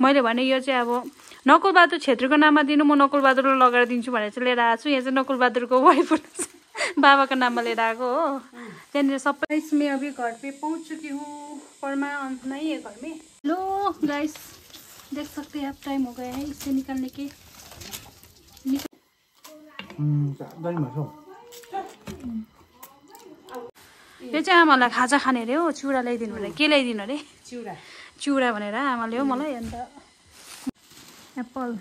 मैले भने यो चाहिँ अब नकुलबहादुर छेत्रीको नाममा दिनु म नकुलबहादुरलाई लगाएर दिन्छु भनेर चाहिँ लिएर आएको छु। यहाँ चाहिँ नकुलबहादुरको वाइफ बाबाको नाममा लिएर आएको हो। त्यहाँनिर सबै मैं अभी घर पे पहुंच चुकी हूँ। परमा नहीं है घर में लो गाइस देख सकते हैं अब टाइम हो गया है। इससे निकलने के। यो चाहिँ आमालाई खाजा खाने अरे हो। चिउरा ल्याइदिनु भने के ल्याइदिनु अरे? चिउरा चिउरा भनेर आमाले हो मलाई, अन्त एप्पल।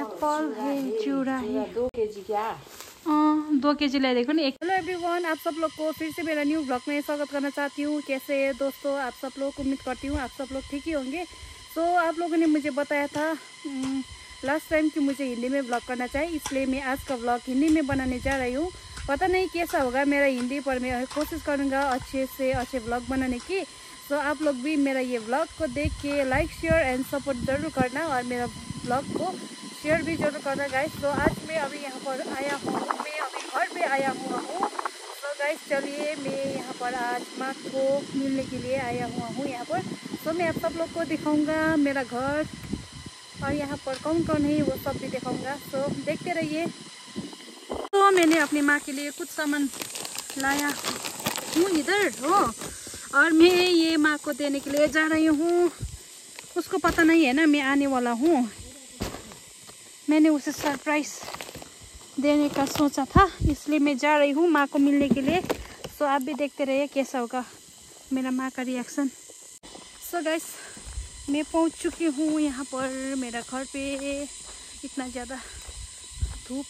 एप्पल है चिउरा है। दो केजी क्या दो के जी ल्याइदिएको नि हेलो एवरीवन आप सब लोग को फिर से मेरा न्यू ब्लॉग में स्वागत करना चाहती हूँ। कैसे है दोस्तों? आप सब लोग, उम्मीद करती हूँ आप सब लोग ठीक ही होंगे। तो आप लोगों ने मुझे बताया था लास्ट टाइम कि मुझे हिंदी में ब्लॉग करना चाहिए, इसलिए मैं आज का ब्लॉग हिंदी में बनाने जा रही हूँ। पता नहीं कैसा होगा मेरा हिंदी पर मैं कोशिश करूँगा अच्छे से, अच्छे ब्लॉग बनाने की। तो आप लोग भी मेरा ये ब्लॉग को देख के लाइक शेयर एंड सपोर्ट ज़रूर करना और मेरा ब्लॉग को शेयर भी ज़रूर करना गाइस तो आज मैं अभी यहाँ पर आया हूँ, मैं अभी घर पे आया हुआ हूँ। तो गाइस चलिए मैं यहाँ पर आज माँ को मिलने के लिए आया हुआ हूँ यहाँ पर। तो मैं आप सब लोग को दिखाऊँगा मेरा घर और यहाँ पर कौन कौन है, वो सब भी दिखाऊँगा। तो देखते रहिए। तो मैंने अपनी माँ के लिए कुछ सामान लाया। हूँ इधर, हो। और मैं ये माँ को देने के लिए जा रही हूँ। उसको पता नहीं है ना, मैं आने वाला हूँ। मैंने उसे सरप्राइज़ देने का सोचा था, इसलिए मैं जा रही हूँ माँ को मिलने के लिए। सो आप भी देखते रहिए कैसा होगा मेरा माँ का रिएक्शन सो गैस मैं पहुँच चुकी हूँ यहाँ पर मेरा घर पे। इतना ज़्यादा धूप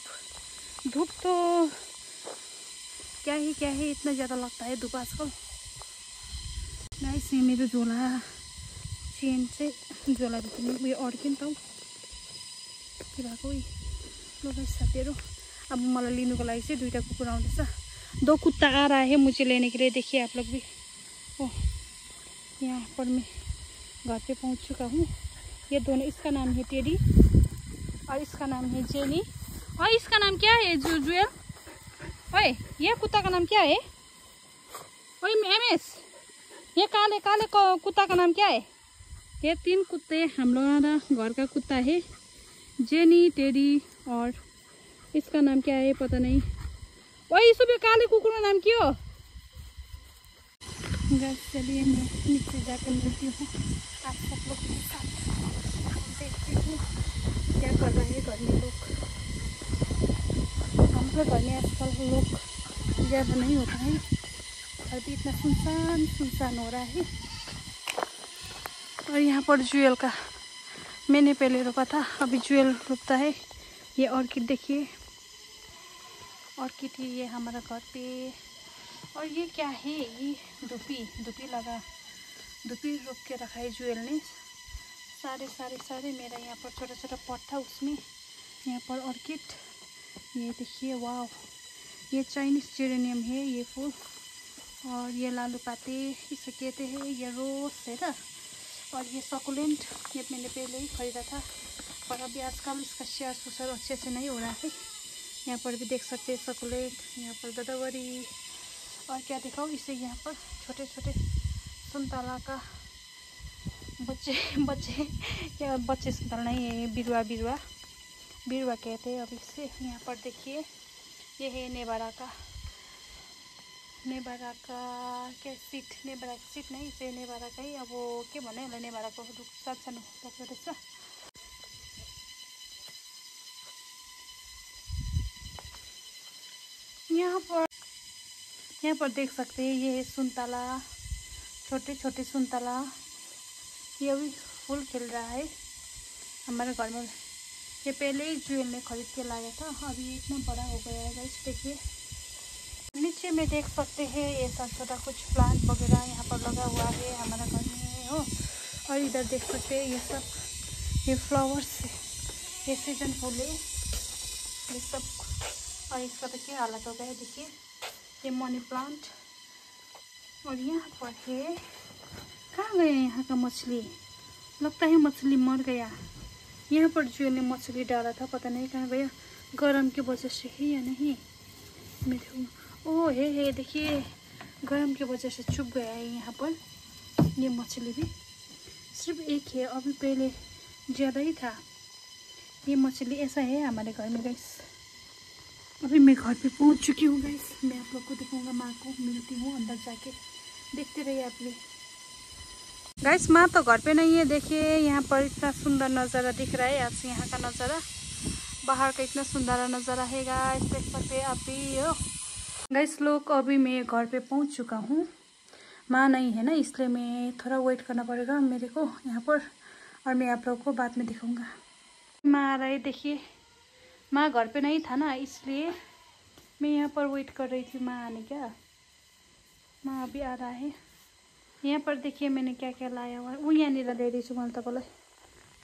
धूप तो क्या ही क्या ही इतना ज़्यादा लगता है धूप आजकल गाइस ये मेरो झोला चेन चाहिँ झोलाभित्र उयो अड्क्यो नि त हौ। के भएको लो गाइस साथीहरू अब मलाई लिनुको लागि चाहिँ दुइटा कुकुर आउँदैछ दो कुत्ता आ रहा है मुझे लेने के लिए। देखिए आप लोग भी। ओ, यहाँ पर मैं घर पे पहुँच चुका हूँ। ये दोनों, इसका नाम है टेडी और इसका नाम है जेनी। और इसका नाम क्या है जू जुएल ओए ये कुत्ता का नाम क्या है? ओए एम एस ये काले काले को- कुत्ता का नाम क्या है? ये तीन कुत्ते हम लोगों का घर का कुत्ता है। जेनी टेडी और इसका नाम क्या है पता नहीं। वही सुबह काले कुकुर का नाम क्या? हो चलिए मैं नीचे जाकर मिलती हूँ। आप सब लोग के साथ देखती हूँ क्या कर रहे हैं घर में लोग। हमारे घर में आजकल लोग ज़्यादा नहीं होता है। घर भी इतना सुनसान सुनसान हो रहा है। और यहाँ पर जुएल का, मैंने पहले रोपा था, अभी ज्वेल रोपता है। ये ऑर्किड देखिए। ऑर्किड ये हमारा घर पे। और ये क्या है? ये दुपी दुपी लगा दुपी रोप के रखा है ज्वेल ने। सारे सारे सारे मेरा यहाँ पर छोटा छोटा पॉट था उसमें। यहाँ पर ऑर्किड ये देखिए वाह ये चाइनीज़ जेरेनियम है, ये फूल। और ये लालू पाते इसे कहते हैं, ये रोज है ना? और ये सकुलेंट ये मैंने पहले ही खरीदा था। पर अभी आजकल इसका शेयर सुसर अच्छे से नहीं हो रहा है। यहाँ पर भी देख सकते हैं सकुलेंट यहाँ पर गोदावरी और क्या दिखाओ इसे यहाँ पर? छोटे छोटे संतला का बच्चे बच्चे क्या बच्चे संतल नहीं है, बिरुआ बिरुआ। बिरुआ कहते हैं अब इसे। यहाँ पर देखिए, ये है नेबारा का। नेबारा का क्या सिट नेबारा का सिट नहीं, इसे नेबारा अब के भन्यो होला नेबाराको रुख सानो भएको रहेछ यहाँ पर यहाँ पर देख सकते हैं, ये सुनतला छोटे छोटे सुनतला। ये भी फूल खिल रहा है, हमारे घर में। ये पहले ही जुएल ने खरीद के लाया था, अभी इतना बड़ा हो गया है गाइस देखिए। नीचे में देख सकते हैं, ये छोटा छोटा कुछ प्लांट वगैरह यहाँ पर लगा हुआ है, हमारा घर में हो और इधर देख सकते हैं, ये सब, ये फ्लावर्स ये सीज़न फूल है ये सब, और इसका तो क्या हालत हो गया है, देखिए। ये मनी प्लांट और यहाँ पर है, कहाँ गया यहाँ का मछली? लगता है मछली मर गया। यहाँ पर जो ने मछली डाला था, पता नहीं कहाँ गया। गर्म की वजह से है या नहीं? मेरे ओ, हे हे, देखिए, गर्म की वजह से चुप गया है यहाँ पर। ये मछली भी सिर्फ़ एक है अभी पहले ज़्यादा ही था। ये मछली ऐसा है हमारे घर में गैस अभी मैं घर पे पहुँच चुकी हूँ गैस मैं आप लोग को दिखाऊँगा, माँ को मिलती हूँ अंदर जाके। देखते रहिए आप भी। गैस माँ तो घर पे नहीं है, देखिए, यहाँ पर इतना सुंदर नज़ारा दिख रहा है आज यहाँ का नज़ारा। बाहर का इतना सुंदर नज़ारा है गाइस देख सकते आप हो गैस लोग, अभी मैं घर पे पहुँच चुका हूँ। माँ नहीं है ना, इसलिए मैं थोड़ा वेट करना पड़ेगा मेरे को यहाँ पर, और मैं आप लोगों को बाद में दिखाऊँगा। माँ आ रहे देखिए। माँ घर पे नहीं था ना, इसलिए मैं यहाँ पर वेट कर रही थी माँ आने क्या। माँ अभी आ रहा है। यहाँ पर देखिए मैंने क्या क्या लाया हुआ है। वो यहाँनिर ल्याइदिन्छु मैले तपाईँलाई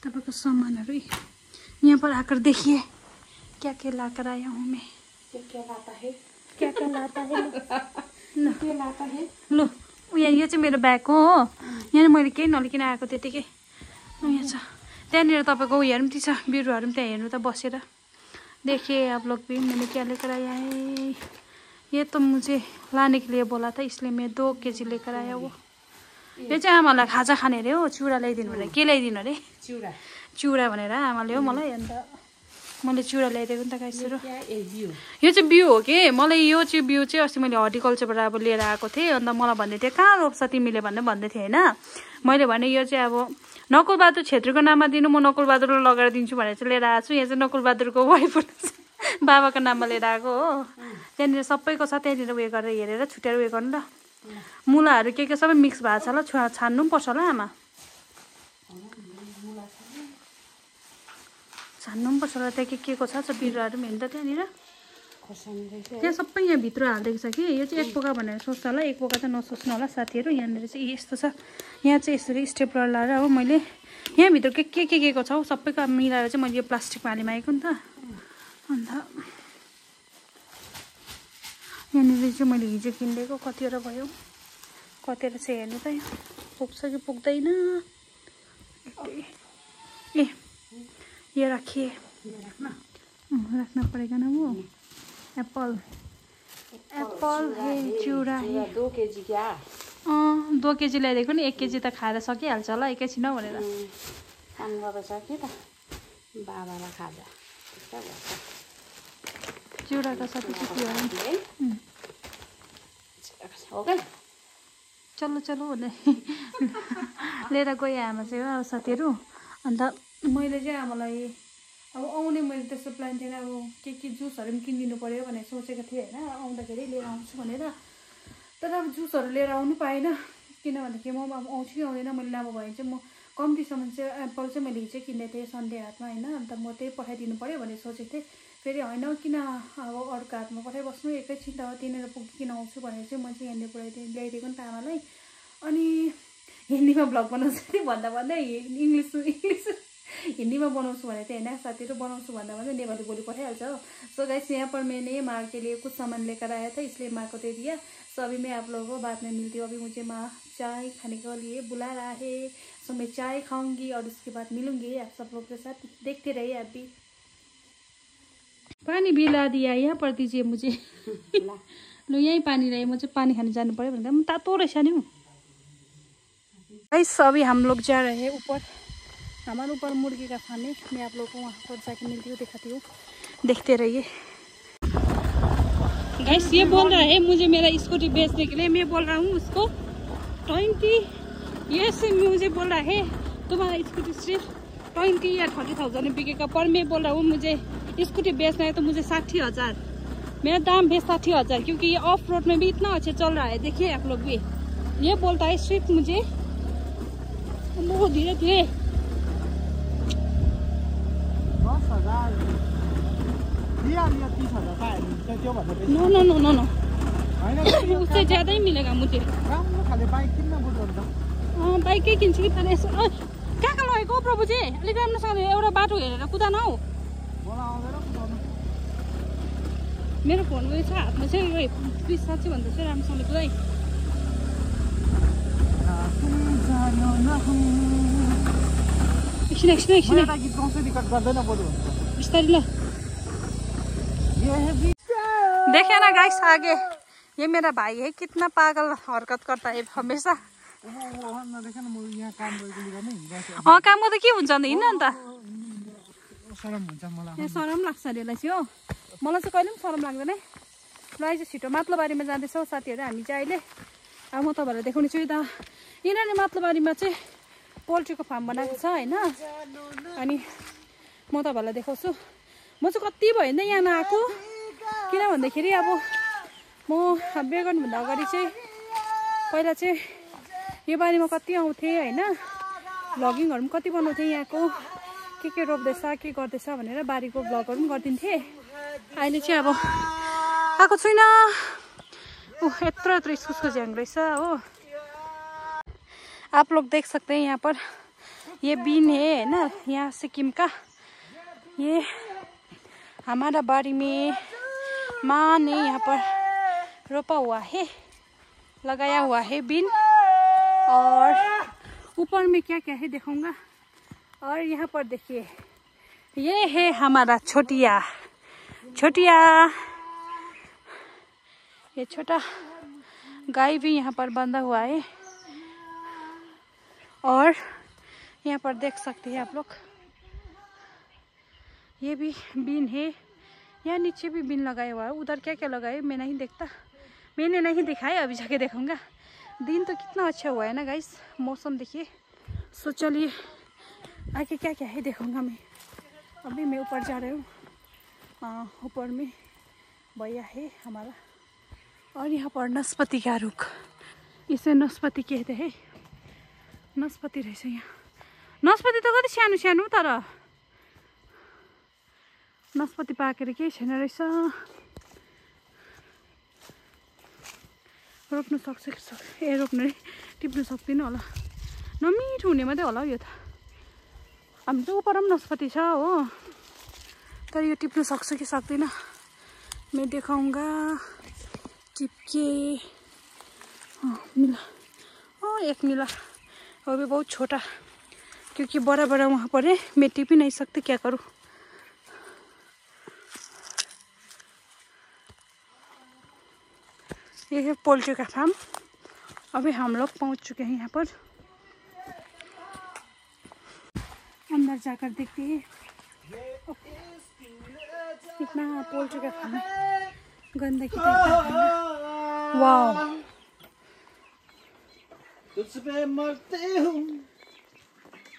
तपाईँको सामानहरू यहाँ पर आकर देखिए क्या क्या लाकर आया हूँ मैं। क्या क्या लाता है? क्या क्या लाता है? ल। क्या लाता है। ल। उयो यो चाहिँ मेरो ब्याग हो यहाँ मैले केही नलिकन आएको त्यतिकै। यहाँ छ। त्यहाँनिर तपाईँको उयोहरू पनि छ बिरुवाहरू पनि त्यहाँ हेर्नु त बसेर। देखिए आप लोग भी मैंने क्या लेकर आया है ये तो मुझे लाने के लिए बोला था इसलिए मैं दो केजी लेकर आया वो यो चाहिँ आमालाई खाजा खाने अरे हो चिउरा ल्याइदिनु भनेर। के ल्याइदिनु अरे? चिउरा चिउरा भनेर आमाले हो मलाई अन्त मैले चिउरा ल्याइदिएको नि त गाइसहरू यो चाहिँ बिउ हो कि? मलाई यो चाहिँ बिउ चाहिँ अस्ति मैले हर्टिकल्चरबाट अब लिएर आएको थिएँ अन्त मलाई भन्दै थियो कहाँ रोप्छ तिमीले? भन्दै भन्दै थियो होइन? मैले भने यो चाहिँ अब नकुलबहादुर छेत्रीको नाममा दिनु म नकुलबहादुर लगाएर दिन्छु भनेर चाहिँ लिएर आएको छु। यहाँ चाहिँ नकुलबहादुरको वाइफ बाबाको नाममा लिएर आएको हो। त्यहाँनिर सबैको छ त्यहाँनिर उयो गरेर हेरेर छुट्याएर उयो गर्नु ल। मुलाहरू के के सबै मिक्स भएको छ ल छान्नु पनि पर्छ होला आमा। छान्नु पनि पर्छ होला त्यहाँ के के को छ? बिरुवाहरू पनि हेर्नु त त्यहाँनिर। त्यहाँ सबै यहाँ भित्र हालिदिएको छ कि? यो चाहिँ एक पोका भनेर सोच्छ होला एक पोका चाहिँ नसोच्नु होला साथीहरू। यहाँनिर चाहिँ यस्तो छ। यहाँ चाहिँ यसरी स्टेपलर लाएर हो मैले। यहाँभित्र के के के के को छ हौ? सबैको मिलाएर चाहिँ मैले यो प्लास्टिकमा हालिमागेको नि त। अन्त यहाँनिर चाहिँ मैले हिजो किनिदिएको कतिवटा भयो। कतिवटा चाहिँ हेर्नु त पुग्छ कि पुग्दैन। ए। ये राखिए। रखना पड़ेगा ना वो? एप्पल एप्पल है चिउरा है। दो केजी क्या? अँ दो केजी ल्याइदिएको नि एक केजी त खाएर सकिहाल्छ होला एकैछिन हौ भनेर। काम गरेछ कि त? बाबालाई खाजा। त्यस्तै भन्छ चिउरा त सकिसक्यो है। क्या चल्लो चल्लो भने लिएर गएँ आमा चाहिँ हो अब साथीहरू। अन्त मैले चाहिँ आमालाई अब आउने मैले त्यस्तो प्लान थिएन। अब के के जुसहरू पनि किनिदिनु पऱ्यो भनेर सोचेको थिएँ होइन। आउँदाखेरि लिएर आउँछु भनेर। तर अब जुसहरू लिएर आउनु पाएन। किनभनेदेखि म अब आउँछु कि आउँदैन मैले भयो भने चाहिँ म कम्तीसम्म चाहिँ एप्पल चाहिँ मैले हिजो किनेको थिएँ सन्डे हाटमा होइन। अन्त म त्यही पठाइदिनु पऱ्यो भनेर सोचेको थिएँ। फेरि होइन किन अब अर्को हातमा पठाइबस्नु? एकैछिन त त्यहाँनिर पुगिकन आउँछु भनेर चाहिँ म चाहिँ यहाँनिर पुऱ्याइदिएँ। ल्याइदिएको नि त आमालाई। अनि हिन्दीमा भ्लग बनाउँछु भन्दा भन्दै। English English. हिंदी में बनाउँछु भनेको थिएँ होइन साथीहरू बनाउँछु भन्दा नेपाली बोली पठाइहाल्छ हो। सो गाइस यहाँ पर मैंने माँ के लिए कुछ सामान लेकर आया था इसलिए माँ को दे दिया। सो अभी मैं आप लोगों को बाद में मिलती हूँ। अभी मुझे माँ चाय खाने के लिए बुला रहा है। सो मैं चाय खाऊँगी और उसके बाद मिलूँगी आप सब लोग के साथ। देखते रहिए आप भी। पानी भी ला दिया यहाँ पर दीजिए मुझे। लो यहीँ पानी रहे मुझे पानी खाने जानु पऱ्यो भन्दा पनि तातो रहेछ नि गाइस अभी हम लोग जा रहे हैं ऊपर। हमारे ऊपर मुर्गी का खाने। मैं आप लोगों को वहाँ पर जाके मिलती हूँ दिखाती हूँ। देखते रहिए। गाइस ये बोल रहा है मुझे मेरा स्कूटी बेचने के लिए। मैं बोल रहा हूँ उसको, ट्वेंटी ये से मुझे बोल रहा है, तुम्हारा स्कूटी सिर्फ़ ट्वेंटी या थर्टी थाउज़ेंड में बिकेगा पर मैं बोल रहा हूँ, मुझे स्कूटी बेचना है तो मुझे साठी हज़ार। मेरा दाम है साठी हज़ार, क्योंकि ये ऑफ़ रोड में भी इतना अच्छा चल रहा है। देखिए आप लोग भी। ये बोलता है, सिर्फ़ मुझे, बहुत धीरे धीरे दस हजार दिइहाल्यो तिस हजार पाइहाल्यो त्योभन्दा बेसी no no no no no होइन उससे ज्यादा मिलेगा मुझे राम्रो खाले बाइक किन्न बुझ्नु अन्त अँ, बाइकै किन्छु कि तर यसो कहाँ कहाँ लगेको हौ प्रभुजी अलिक राम्रोसँगले एउटा बाटो हेरेर कुदा न हौ मेरो फोन उयो छ हातमा चाहिँ यो बिस साँच्ची भन्दा चाहिँ राम्रोसँगले कुदाइ एकछिन एकछिन एकछिन बिस्तारै ल देखे गाइस आगे ये मेरा भाइ है कितना पागल हरकत गर्दा है हमेसा अँ कामको त के हुन्छ अन्त हिँड्न अन्त सरम लाग्छ अरे यसलाई चाहिँ हो मलाई चाहिँ कहिले पनि सरम लाग्दैन है ल आइज छिटो मातलोबारीमा जाँदैछौँ साथीहरू हामी चाहिँ अहिले अब म तपाईँहरूलाई देखाउने छु यता यिनीहरू मातलोबारीमा चाहिँ पोल्ट्रीको फार्म बनाएको छ होइन? अनि म तपाईँहरूलाई देखाउँछु। म चाहिँ कति भयो नि यहाँ नआएको? किन भन्दाखेरि अब म बिहे गर्नुभन्दा अगाडि चाहिँ पहिला चाहिँ यो बारीमा कति आउँथेँ होइन? भ्लगिङहरू पनि कति बनाउँथेँ यहाँको? के के रोप्दैछ के गर्दैछ भनेर बारीको भ्लगहरू पनि गरिदिन्थेँ। अहिले चाहिँ अब आएको छुइनँ। ऊ यत्रो यत्रो इस्कुसको झ्याङ रहेछ हो। आप लोग देख सकते हैं यहाँ पर। ये बीन है ना, यहाँ सिक्किम का। ये हमारा बाड़ी में माँ ने यहाँ पर रोपा हुआ है, लगाया हुआ है बीन। और ऊपर में क्या क्या है दिखाऊँगा और यहाँ पर देखिए, ये है हमारा छोटिया। छोटिया, ये छोटा गाय भी यहाँ पर बंधा हुआ है। और यहाँ पर देख सकते हैं आप लोग। ये भी बीन है। यहाँ नीचे भी बीन लगाया हुआ है। उधर क्या क्या लगाए मैं नहीं देखता। मैंने नहीं दिखाया अभी जाके देखूँगा। दिन तो कितना अच्छा हुआ है ना गाइस मौसम देखिए। सो चलिए। आगे क्या क्या है देखूँगा मैं। अभी मैं ऊपर जा रही हूँ। हाँ, ऊपर में भैया है हमारा। और यहाँ पर नस्पति का रुख। इसे नस्पति कहते हैं। नाशपाती रहेछ यहाँ। नाशपाती त कति सानो सानो तर। नाशपाती पाकेर केही छैन रहेछ। रोप्नु सक्छ कि सक्छ ए रोप्नु रे। टिप्नु सक्दिनँ होला। नमिठो हुने मात्रै होला हौ यो त। हामी त पनि नाशपाती छ हो। तर यो टिप्नु सक्छ कि सक्दिनँ? मैं देखाऊंगा टिपके। मिला। हाँ एक मिला। वो भी बहुत छोटा, क्योंकि बड़ा बड़ा वहाँ पर है, मैं टिप ही नहीं सकती, क्या करूँ? ये है पोल्ट्री का फार्म। अभी हम लोग पहुँच चुके हैं यहाँ पर। अंदर जाकर देखते हैं। कितना पोल्ट्री का फार्म गंदगी वाह तुझ पे मरते हूँ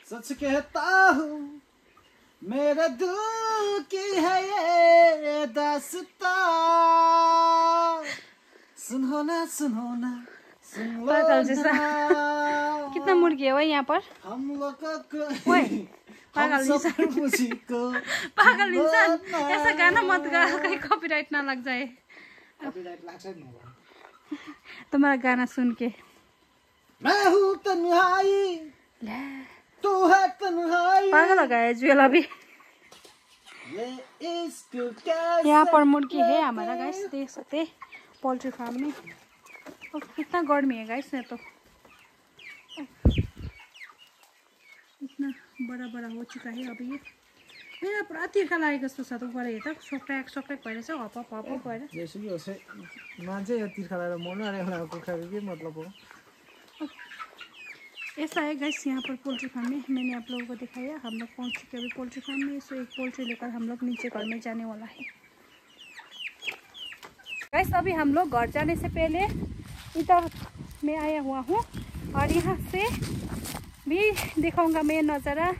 सच कहता हूँ मेरा दिल की है ये दास्ता सुनो ना सुनो ना पागल जैसा। कितना मुर्गी है वही यहाँ पर हम लोगों को पागल इंसान। पागल इंसान ऐसा गाना मत गा कहीं कॉपीराइट ना लग जाए। तुम्हारा गाना सुन के मैं हूँ तन्हाई। तू है तन्हाई। पागल हो गया इश्क कैसे यहाँ पर मुर्गी है हमारा गाइस देख सकते पोल्ट्री फार्म में। और कितना गर्मी है गाइस यहाँ तो। इतना बड़ा बड़ा हो चुका है अभी ये। मेरा पुरा तिर्खा लागेको जस्तो छ त ऊपर हेर त सोक्ट्याक भएर चाहिँ हप हप हप भएर मान्छे तिर्खा लगाएर मर्नु अरे कुखुराको के मतलब हो। ऐसा है गैस यहाँ पर पोल्ट्री फार्म में मैंने आप लोगों को दिखाया, हम लोग पहुँच चुके अभी पोल्ट्री फार्म में सो एक पोल्ट्री लेकर हम लोग नीचे घर में जाने वाला है। गैस अभी हम लोग घर जाने से पहले इधर मैं आया हुआ हूँ, और यहाँ से भी दिखाऊँगा मैं नज़ारा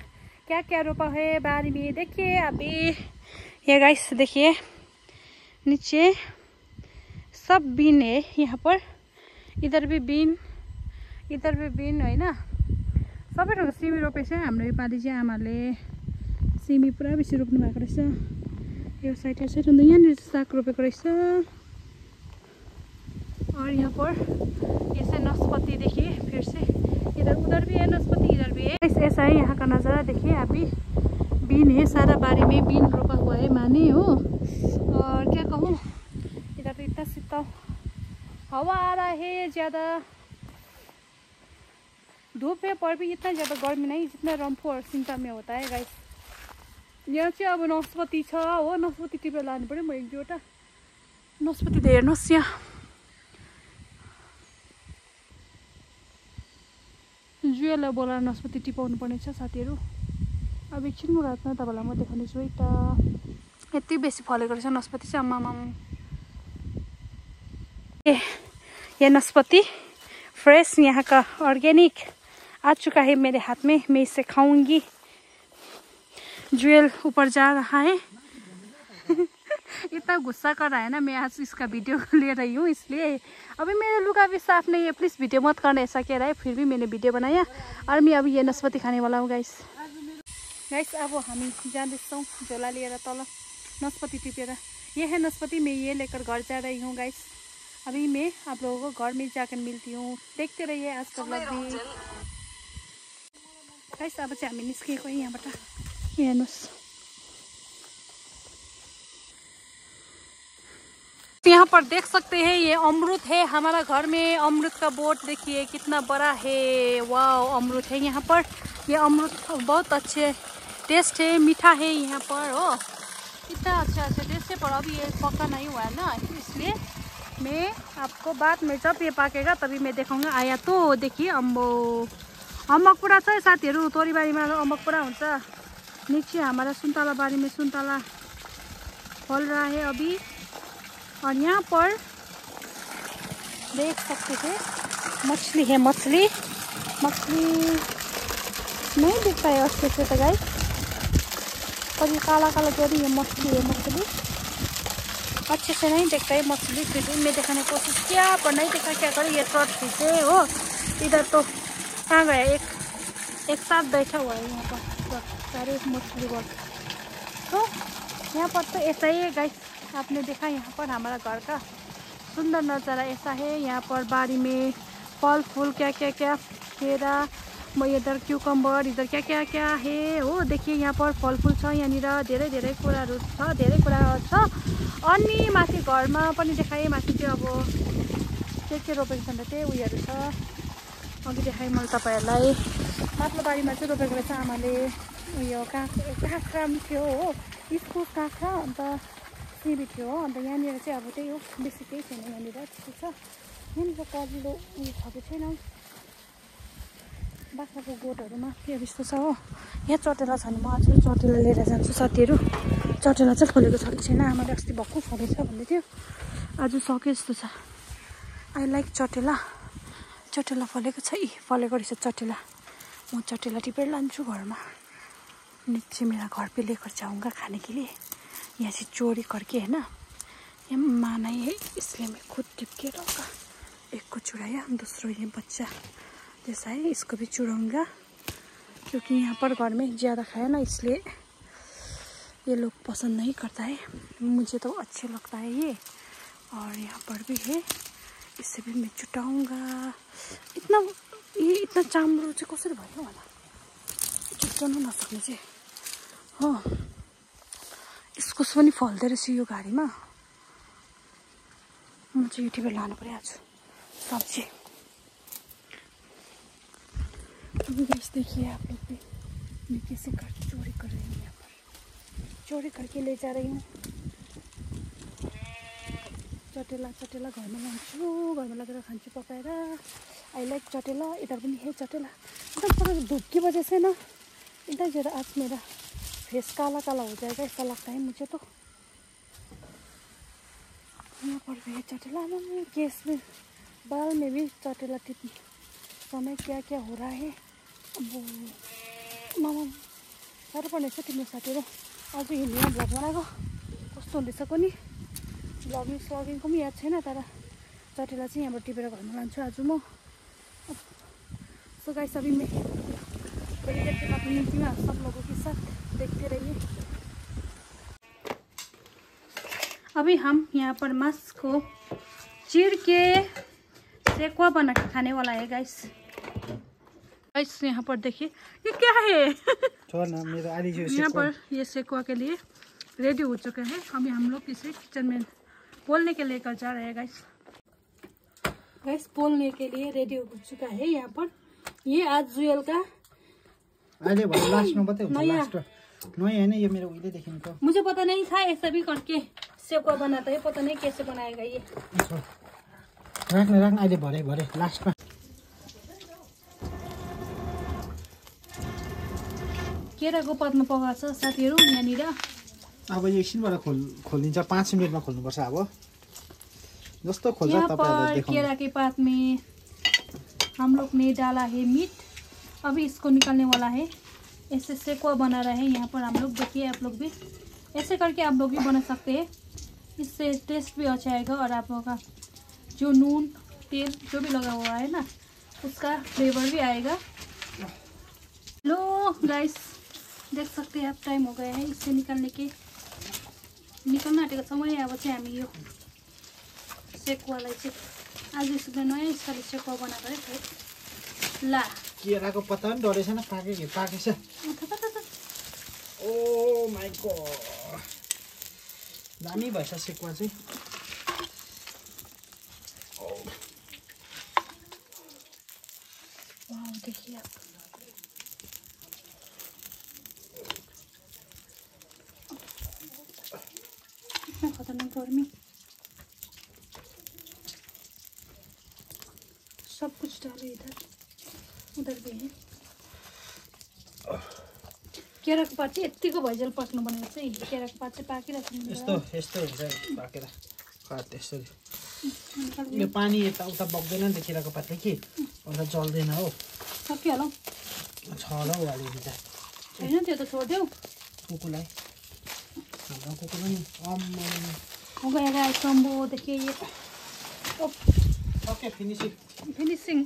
क्या क्या रोपा है बारी में। देखिए अभी, ये गैस देखिए, नीचे सब बीन है यहाँ पर। इधर भी बीन, इधर भी बिन है सबै ठाउँको सिमी रोपेछ। हाम्रो योपालि चाहिँ आमाले सिमी पुरा बेसी रोप्नु भएको रहेछ। यो साइड साइड अन्त यहाँनिर साग रोपेको रहेछ। और यहाँ पर ऐसे नाशपाती देखिए फिर से इधर उधर भी है नाशपाती इधर भी है। ऐसे नज़ारा देखिए अभी। बीन है सारा बारी में बीन रोपा माने हो। और क्या कहूँ इधर तो इतना शीतल हवा आ रहा है ज़्यादा। धूप है पर भी इतना ज़्यादा गर्मी नहीं जितना रम्फू और सिंटा में होता है गाइस यहाँ चाहिँ अब नस्पति छ हो नस्पति टिपेर लानु पऱ्यो म एक दुईवटा नस्पति त हेर्नुहोस् यहाँ जुएलाई बोलाएर नस्पति टिपाउनु पर्ने छ साथीहरू। अब एकछिनको रातमा तपाईँलाई म देखाउनेछु है त। यति बेसी फलेको रहेछ नस्पति चाहिँ आम्मा ए ये नाशपाती फ्रेश यहाँ का ऑर्गेनिक आ चुका है मेरे हाथ में। मैं इसे खाऊँगी। ज्वेल ऊपर जा रहा है। इतना गुस्सा कर रहा है ना मैं आज इसका वीडियो ले रही हूँ इसलिए। अभी मेरे लुगा भी साफ़ नहीं है। प्लीज़ वीडियो मत करना ऐसा कह रहा है। फिर भी मैंने वीडियो बनाया। और मैं अभी ये नाशपाती खाने वाला हूँ गाइस गाइस अब हामी जाँदैछौँ झोला लिएर तल। नाशपाती टिपेर ये है नाशपाती मैं ये लेकर घर जा रही हूँ गाइस अभी मैं आप लोगों को घर में जाकर मिलती हूँ। देखते रहिए आज का ब्लॉग भी। गाइस अब चाहिँ हामी निस्किएको है यहाँबाट हेर्नुहोस् यहाँ पर देख सकते हैं ये अमरुद है हमारा घर में। अमरुद का बोट देखिए कितना बड़ा है। वाह अमरुद है यहाँ पर। ये अमरुद बहुत अच्छे टेस्ट है मीठा है यहाँ पर। हो इतना अच्छा अच्छा टेस्ट है पर अभी ये पका नहीं हुआ है ना इसलिए मैं आपको बाद में जब ये पकेगा तभी मैं देखाउँगा आया तो देखिए अम्बो। अम्बक पुरा छ साथीहरू तोरीबारीमा अम्बक पुरा हुन्छ। नीचे हमारा सुन्तला बारी में सुन्तला फल है अभी। और यहाँ पर देख सकते थे मछली है मछली। मछली दिखता है अच्छे से तो और ये काला काला जो ये मछली है मछली। अच्छे से नहीं देखता है मछली। फिर मैं दिखाने कोशिश किया पर नहीं देखा क्या करें ये ट्रट खींचे हो। इधर तो कहाँ गया एक एक साथ बैठा हुआ है यहाँ पर सारे मछली बहुत तो यहाँ पर तो ऐसा ही है गाइस आपने देखा यहाँ पर हमारा घर का सुंदर नज़ारा ऐसा है यहाँ पर बारी में फल फूल क्या क्या क्या केरा म इधर क्युकम्बर इधर क्या क्या क्या है हो देखिए यहाँ पर फलफुल छ यहाँनिर धेरै धेरै कुराहरू छ धेरै कुराहरू छ अनि माथि घरमा पनि देखाएँ माथि चाहिँ अब के के रोपेको छ भने त्यही उयोहरू छ अघि देखाएँ मैले तपाईँहरूलाई। माथिल्लो बारीमा चाहिँ रोपेको रहेछ आमाले उयो काँक्रा काँक्रा पनि थियो हो इस्कुस काँक्रा अन्त सिबी थियो हो। अन्त यहाँनिर चाहिँ अब त्यही हो बेसी केही छैन यहाँनिर त्यस्तो छ। यहाँनिर कजिलो उयो छ कि छैन? बाख्राको गोठहरूमा के यस्तो छ हो? यहाँ चटेला छ भने म अझै चटेला लिएर जान्छु साथीहरू। चटेला चाहिँ फलेको छ कि छैन? आमाले अस्ति भक्कु फलेछ भन्दै थियो। आज सक्यो जस्तो छ। I like चटेला। चटेला फलेको रहेछ चटेला। म चटेला टिपेर लान्छु घरमा। नीचे मेरा घर पे लेकर जाऊँगा खाने के लिए? यहाँ से चोरी करके है ना ये माना ही है इसलिए मैं खुद टिप के रहूँगा एक को चुराया, दूसरों ये बच्चा। जैसा है इसको भी चुराऊँगा क्योंकि यहाँ पर घर में ज़्यादा खाया ना इसलिए ये लोग पसंद नहीं करता है। मुझे तो अच्छे लगता है ये। और यहाँ पर भी है। इससे भी मैं चुटाऊँगा। इतना, ये इतना चाम्रो चाहिँ कसरी भयो होला चुट्टाउनु नसक्ने चाहिँ हो। इस्कुस पनि फल्दो रहेछ यो घारीमा म। चाहिँ युट्युबर लानु पऱ्यो आज। सब्ज़ी गाइस देखिए आप लोग भी। मैं कैसे कर चोरी कर रही हूँ यहाँ पर? चोरी करके ले जा रही हूँ। चटेला चटेला घरमा लान्छु, घरमा लगेर खान्छु पकाएर। आई लाइक चटेला इधर पनि है चटेला। एकदम पूरा धूप की से ना इधर जरा आज मेरा फेस काला काला हो जाएगा ऐसा लगता है मुझे तो। यहाँ पर भी चटेला। मम्मी केस में, बाल में भी चटेला टिप्ने समय क्या क्या हो रहा है। अब मामा, साह्रो पर्ने छ तिम्रो साथीहरू। अझ हिँडेर भ्लग बनाएको। कस्तो हुँदैछ पनि भ्लगिङ स्लगिङको पनि याद छैन तर चटेला चाहिँ यहाँबाट टिपेर घरमा लान्छु आज म। सो गाइस अभी मैं थोड़ी देर के बाद मिलती हूँ आप सब लोगों के साथ देखते रहिए। अभी हम यहाँ पर मांस को चीर के सेकुआ बना के खाने वाला है गाइस गाइस यहाँ पर देखिए ये क्या है? यहाँ पर ये सेकुआ के लिए रेडी हो चुका है। अभी हम लोग इसे किचन में पोलने के लेकर जा रहे हैं गाइस गाइस पोलने के लिए रेडी हो चुका है यहाँ पर। ये आज जुएल का मुझे पता नहीं था ऐसा भी करके बनाता है पता नहीं कैसे बनाएगा ये। राख्ने राख्ने अहिले भरे भरे लास्टमा केराको पातमा पकाएको छ साथीहरू यहाँनिर। अब यो एकछिनबाट खोल खोलिन्छ पाँच मिनटमा खोल्नुपर्छ अब। जस्तो खोल्छ केरा के पात में हम लोग ने डाला है मीट। अभी इसको निकालने वाला है। ऐसे सेकुआ बना रहे हैं यहाँ पर हम लोग। देखिए आप लोग भी। ऐसे करके आप लोग भी बना सकते हैं। इससे टेस्ट भी अच्छा आएगा और आप लोगों का जो नून तेल जो भी लगा हुआ है ना उसका फ्लेवर भी आएगा। लो गाइस देख सकते हैं आप टाइम हो गया है इससे निकालने के। निकल्न आँटेको समय अब चाहिँ हामी यो सेकुवालाई चाहिँ आज यसको नयाँ स्टाइल सेकुवा बनाएको है ला। केराको पत्ता पनि डढेछ न पाके पाकेछ ओ माइ गड दामी भएछ सेकुवा चाहिँ। देखिए आप इतना खतरनाक गर्मी सब कुछ डाले इधर उधर भी है केराको पात चाहिँ यत्तिको भैजल पाक्नु भनेको चाहिँ केराको पात चाहिँ पाकिरहेको यस्तो यस्तो हुन्छ पाकेर पात निकाल्नु यो पानी यताउता बग्दैन नि त केराको पातले कि अन्त जल्दैन हो सकिहालौँ छ होला हौ अलिअलि त होइन त्यो त छोडिदेऊ कुकुरलाई कुकुर पनि अम्म गएर आइसम्बो देखिए ये सक्यो फिनिसिङ फिनिसिङ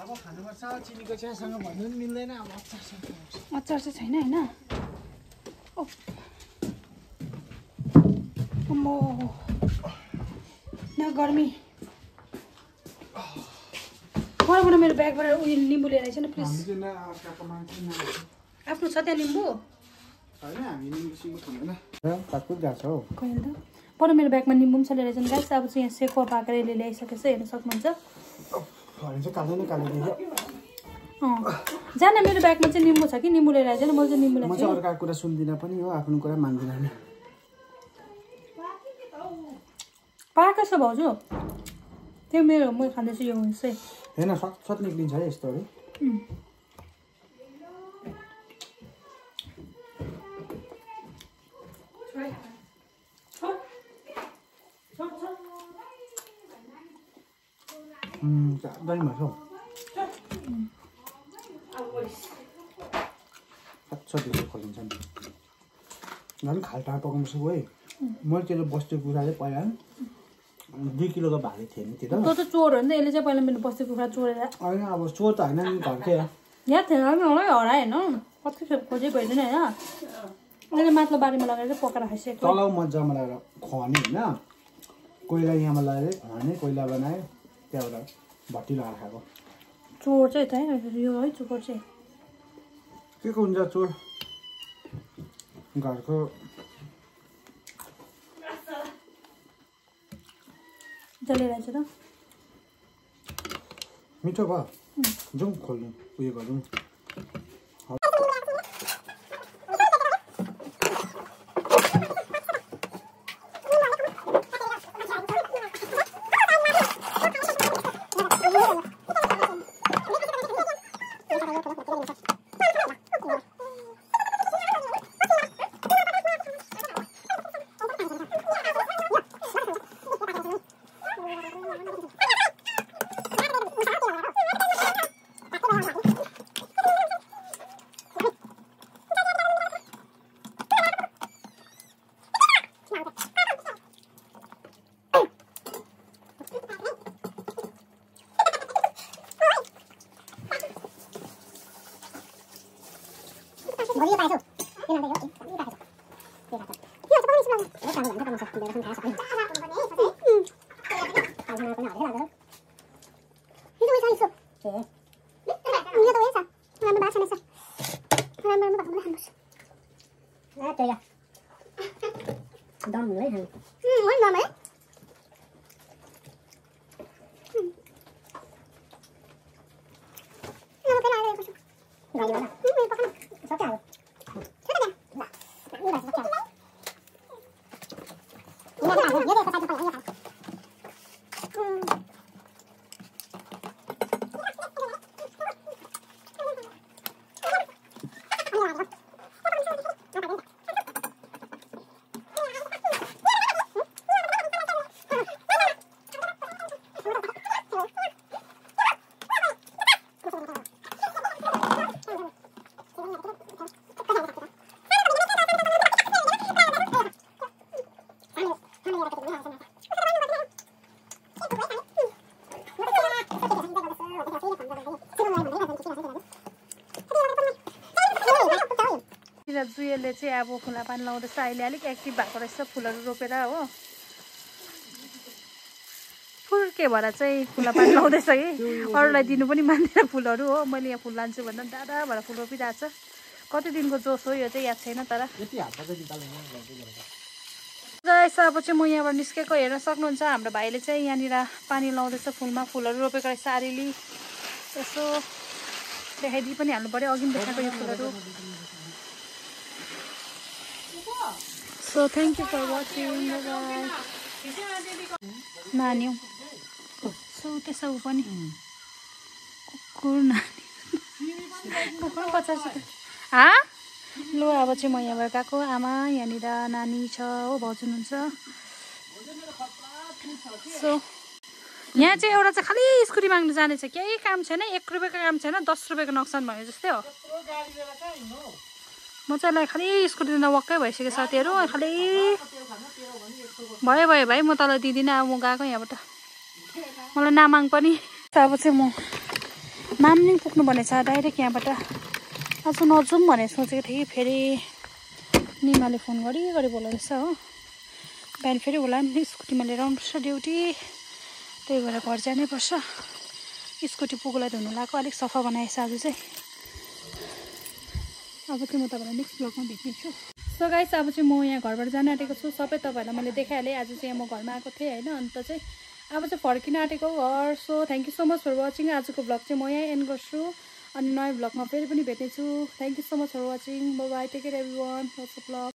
अब खानुपर्छ चिनीको चियासँग भन्नु पनि मिल्दैन अब खानुपर्छ। अचार चाहिँ छैन होइन। अम्बो न गर्मी। परबाट मेरो ब्यागबाट उयो निम्बु लिएर आइज न प्लिज। आफ्नो छ त्यहाँ निम्बु? होइन हामी निम्बुसिम्बु खाँदैन। काटकुट गएको छ? हौ कहिले त। पर मेरो ब्यागमा निम्बु पनि छ लिएर आइज गाइस। अब चाहिँ यहाँ सेको पाकेर यसले ल्याइसकेको छ हेर्न सक्नुहुन्छ। जान मेरो ब्यागमा चाहिँ निम्बु छ कि? निम्बु लिएर आइज मैले चाहिँ निम्बु म चाहिँ अर्काको कुरा सुन्दिनँ पनि हो आफ्नो कुरा मान्दिनँ नि। पाएको छ भाउजू। त्यो मेरो म खाँदैछु यो हुन्छ है। होइन सट सट निक्लिन्छ है यस्तोहरू दामी भएछ हौ सट सट खोलिन्छ नि झन् खाल्टा पकाउँछु है मैले त्यो बस्तीको कुरा चाहिँ पहिला दुई किलोको भाले थिएँ नि त्यो त चोर हो नि त यसले चाहिँ पहिला मेरो बस्ती कुखुरा चोरेर होइन अब चोर त होइन नि घरकै। यहाँ थिएन मलाई हरायो होइन कति खेप खोजै भइदिएन होइन माथिल्लो बारीमा लगाएर पकाएर खाइसकेको तल मजामा लगाएर खुवाउने होइन कोइला यहाँमा लगाएर खुवाउने कोइला बनायो त्यहाँबाट भट्टी लगाएर खाएको चोर चाहिँ त है यो है चोर चाहिँ। के को हुन्छ चोर? घरको। जलेर आएछ त। मिठो भयो? जाउँ खोल्नु उयो गरौँ। 嗯没有包呢小点了。जुयलले चाहिँ अब खुला पानी लाउँदैछ अहिले अलिक एक्टिभ भएको रहेछ फुलहरू रोपेर हो। फुर्के भएर चाहिँ खुला पानी लाउँदैछ कि? अरूलाई दिनु पनि मान्दैन फुलहरू हो। मैले यहाँ फुल लान्छु भन्दा दादा भएर फुल रोपिरहेको छ। कति दिनको जोस हो यो चाहिँ याद छैन तर। गाइस अब चाहिँ म यहाँबाट निस्केको हेर्न सक्नुहुन्छ। हाम्रो भाइले चाहिँ यहाँनिर पानी लाउँदैछ फुलमा फुलहरू रोपेको रहेछ। अलिअलि यसो देखाइदिइ पनि हाल्नु पऱ्यो अघि देखाएको यो फुलहरू। So thank you for watching नानी हौ सौ त्यसो पनि कुकुर नानी कुकुर पचास हा लु अब चाहिँ म यहाँबाट गएको आमा यहाँनिर नानी छ हो भाउजू हुनुहुन्छ सो यहाँ चाहिँ एउटा चाहिँ खालि स्कुटी माग्नु जानेछ केही काम छैन एक रुपियाँको काम छैन दस रुपियाँको नोक्सान भयो जस्तै हो। म चाहिँ यसलाई खालि स्कुटी दिँदा वाक्कै भइसक्यो साथीहरू खालि। भयो भयो भाइ म तँलाई दिँदिनँ अब म गएको यहाँबाट। मलाई नामाङ पनि। अब चाहिँ म नाम्लिङ पुग्नु भनेछ डाइरेक्ट यहाँबाट। आज नजाउँ भनेर सोचेको थिएँ फेरि निमाले फोन गरी गरी बोलाउँदैछ हो। बिहान फेरि होला नि स्कुटीमा लिएर आउनुपर्छ ड्युटी। त्यही भएर घर जानै पर्छ। स्कुटी पुगोलाई धुनु लगाएको अलिक सफा बनाएछ आज चाहिँ। अब चाहिँ म तपाईँलाई नेक्स्ट ब्लगमा भेट्नेछु। सो गाइस अब चाहिँ म यहाँ घरबाट जान आँटेको छु। सबै तपाईँहरूलाई मैले देखाइहालेँ। आज चाहिँ म घरमा आएको थिएँ होइन। अन्त चाहिँ अब चाहिँ फर्किन आँटेको घर so thank you so much for watching आजको ब्लग चाहिँ म यहाँ एन्ड गर्छु। अनि नयाँ ब्लगमा फेरि पनि भेट्नेछु। Thank you so much for watching bye take care everyone blog